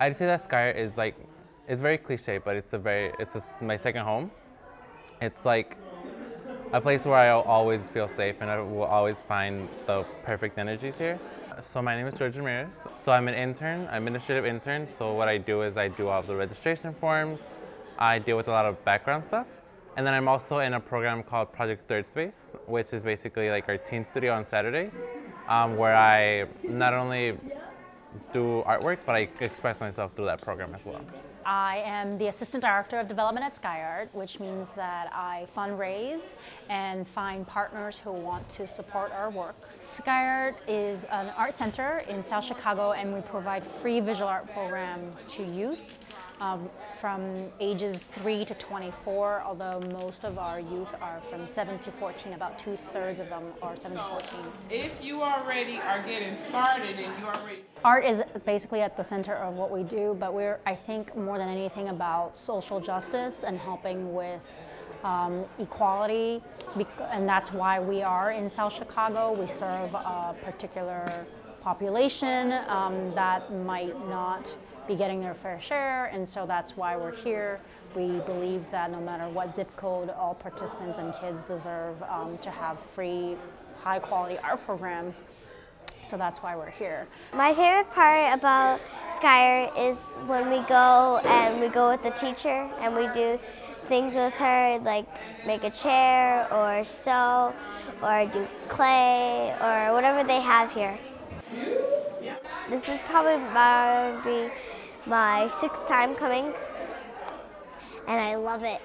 I'd say that Sky is like, it's very cliche, but it's a very, it's a, my second home. It's like a place where I always feel safe and I will always find the perfect energies here. So my name is George Ramirez. So I'm an intern, administrative intern. So what I do is I do all the registration forms. I deal with a lot of background stuff. And then I'm also in a program called Project Third Space, which is basically like our teen studio on Saturdays, um, where I not only do artwork, but I express myself through that program as well. I am the Assistant Director of Development at SkyArt, which means that I fundraise and find partners who want to support our work. SkyArt is an art center in South Chicago and we provide free visual art programs to youth um, from ages 3 to 24, although most of our youth are from 7 to 14, about two thirds of them are 7 to 14. If you already are getting started and you already... Art is basically at the center of what we do, but we're, I think, more than anything about social justice and helping with um, equality, and that's why we are in South Chicago. We serve a particular population um, that might not be getting their fair share, and so that's why we're here. We believe that no matter what zip code, all participants and kids deserve um, to have free, high quality art programs. So that's why we're here. My favorite part about SkyArt is when we go and we go with the teacher and we do things with her like make a chair or sew or do clay or whatever they have here. This is probably my, my sixth time coming and I love it.